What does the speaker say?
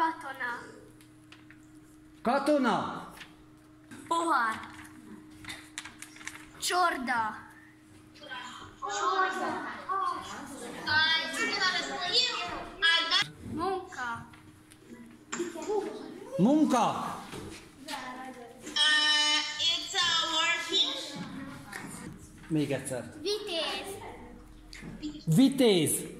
Katona. Katona. Pohár. Csorda. Csorda. Munka. Munka. Még egyszer. Vitéz. Vitéz.